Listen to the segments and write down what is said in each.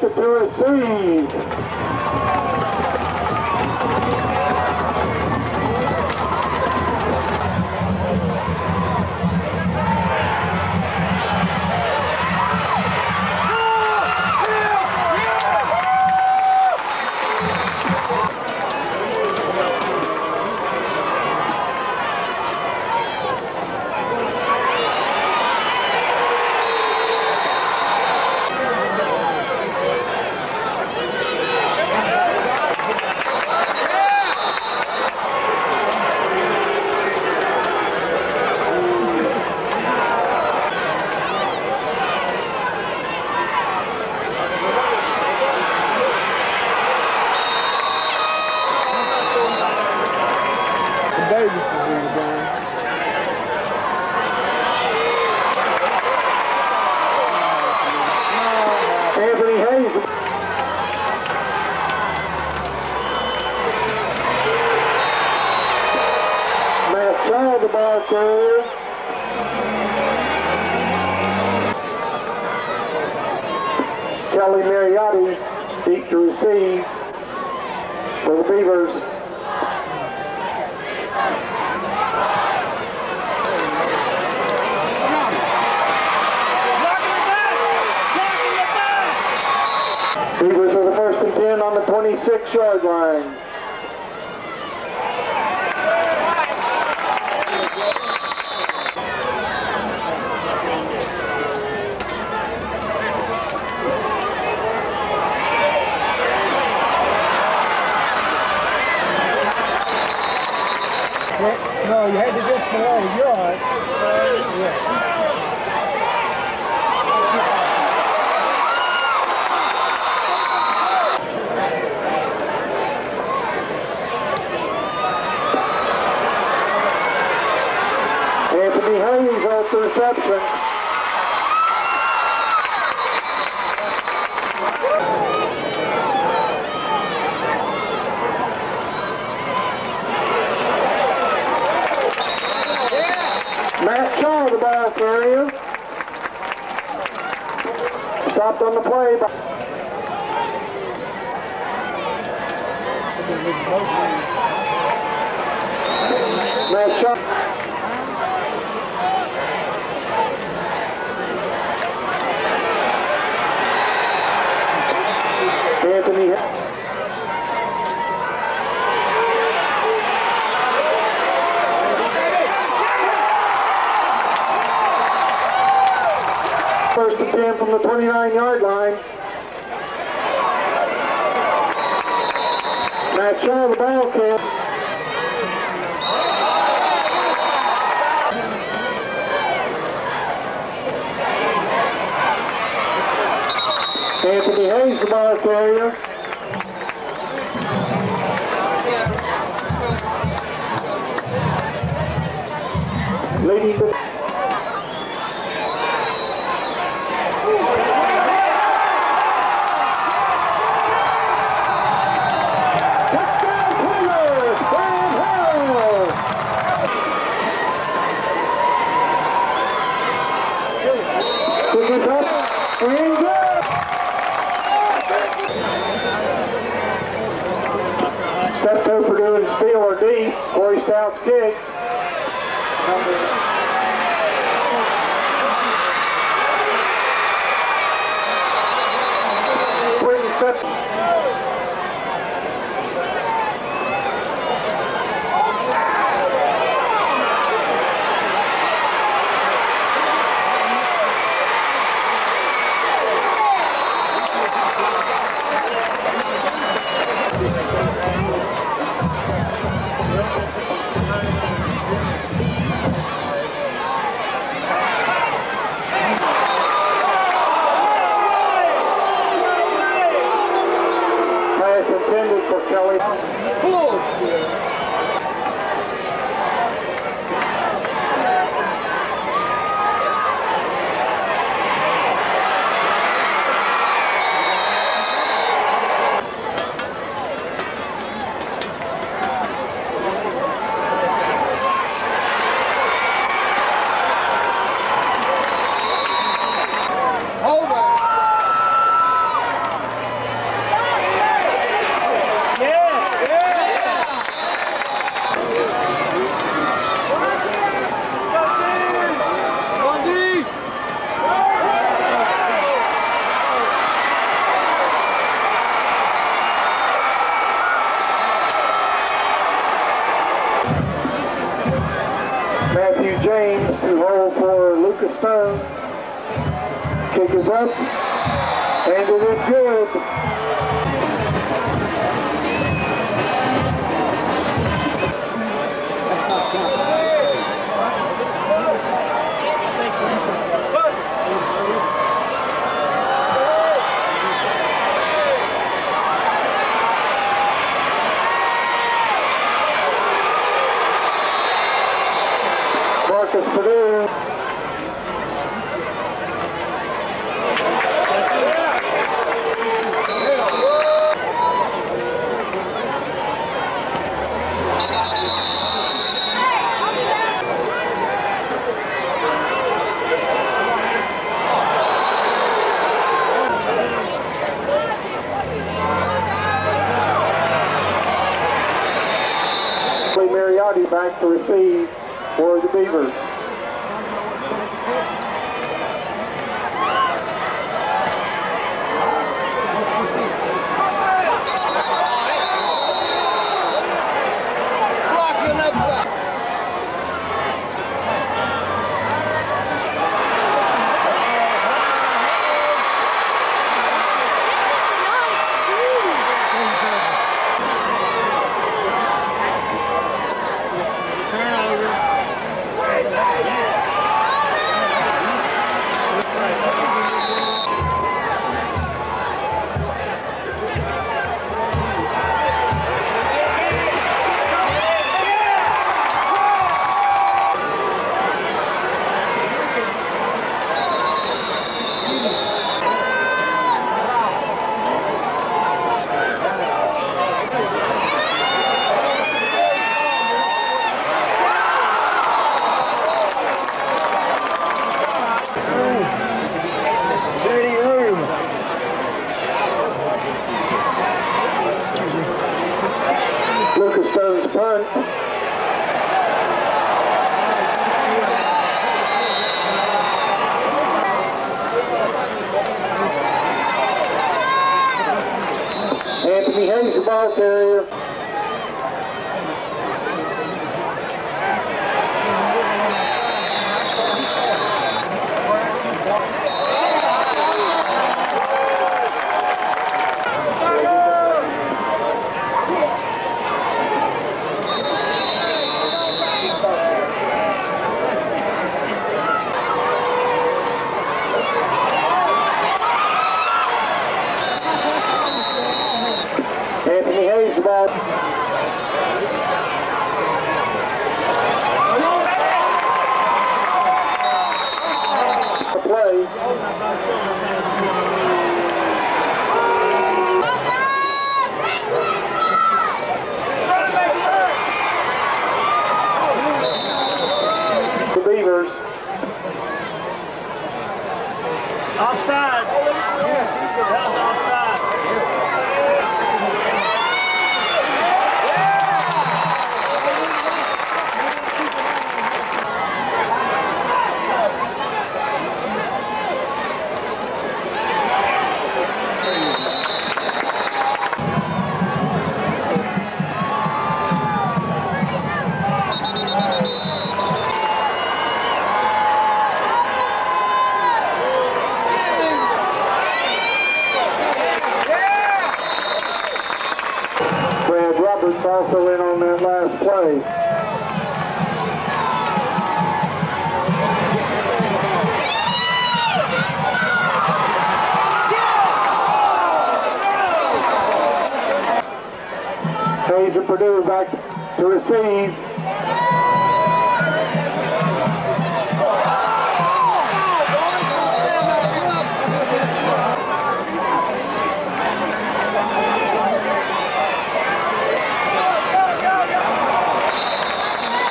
To 2. on the 26 yard line. stopped on the play. By Now, Chuck. up earlier? Ladies Vitória.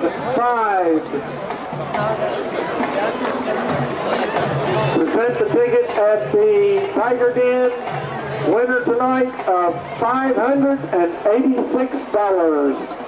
Five, five. Present the ticket at the Tiger Den. Winner tonight of $586.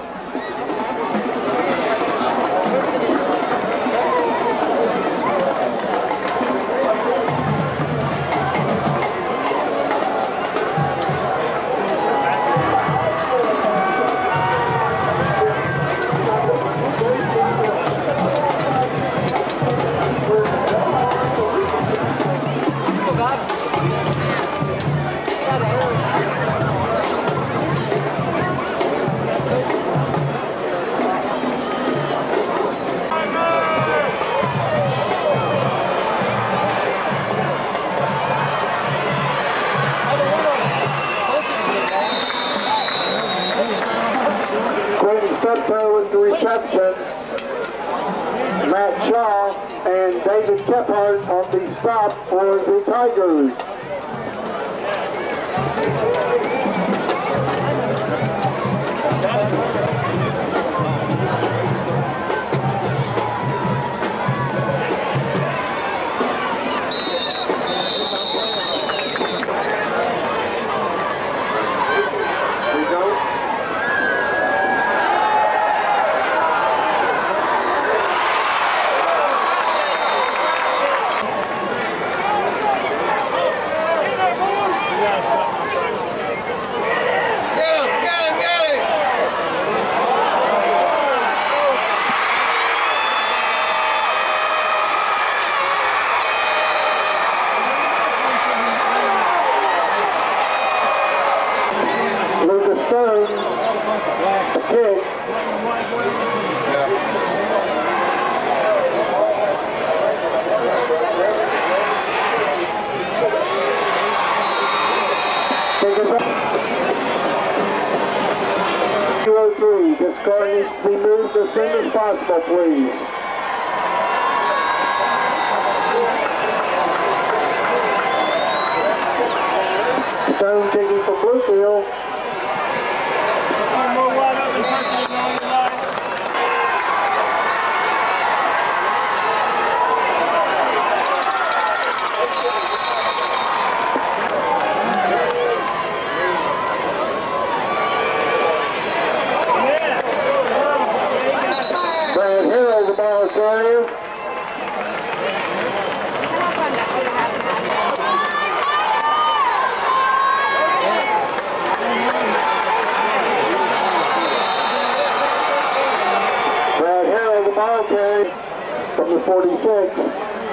road. Two oh three, this car needs to be moved as soon as possible, please. Forty-six.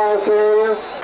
gracias.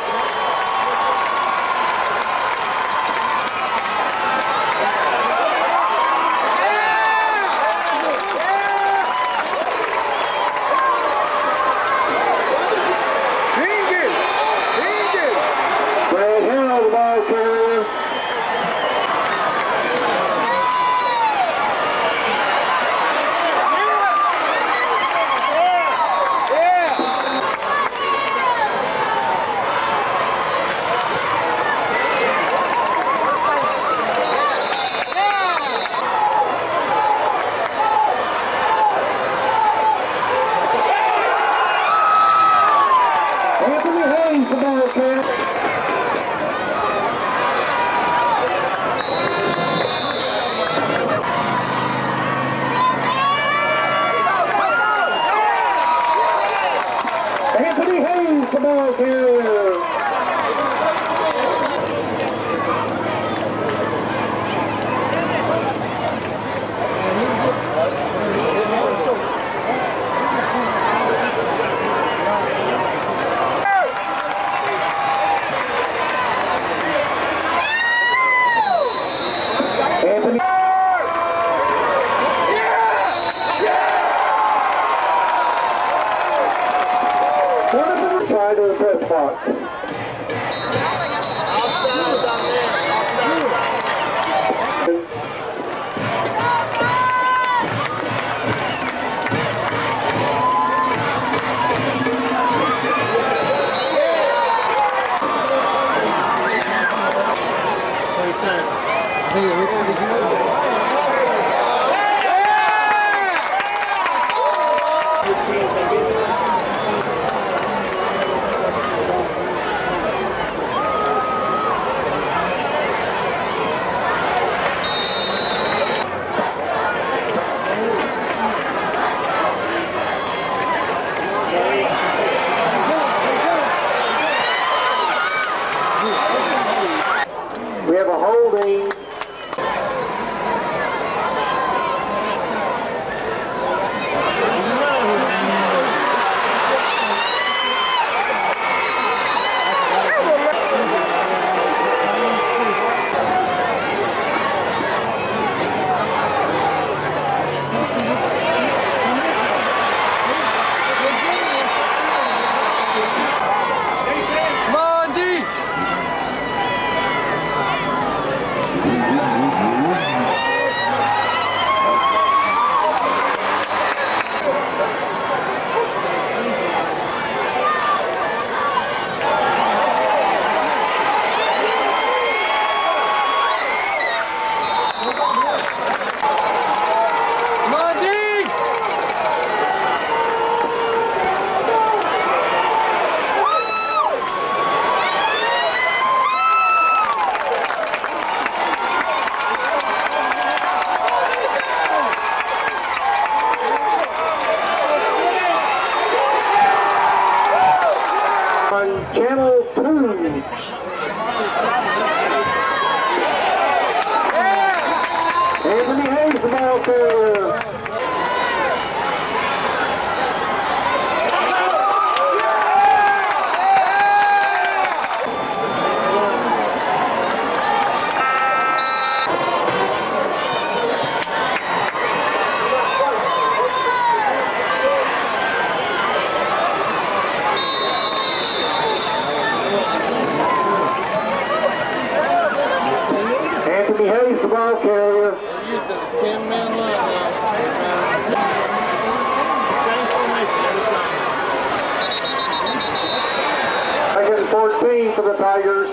for the Tigers.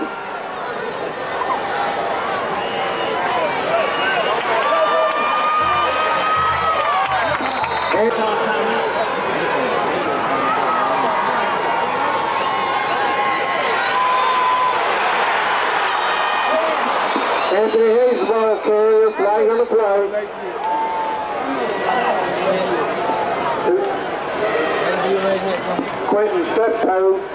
Anthony Hayes ball carrier flag on the play. Quentin Steptoe.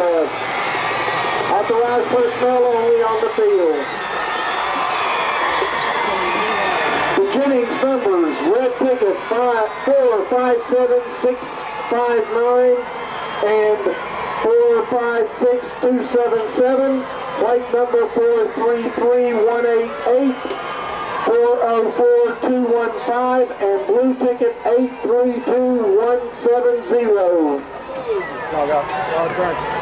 Staff. Authorized personnel only on the field. The Jennings numbers, red ticket five, four, five, seven, six, five, nine, and four, five, six, two, seven, seven. White number four, three, three, one, eight, eight. 404-215 and blue ticket 832170.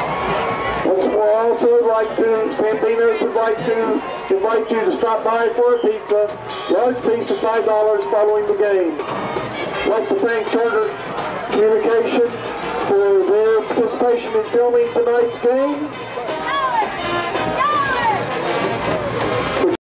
Once more, also would like to, San Sandinos would like to invite you to stop by for a pizza. Large pizza, $5 following the game. I'd like to thank Charter Communication for their participation in filming tonight's game.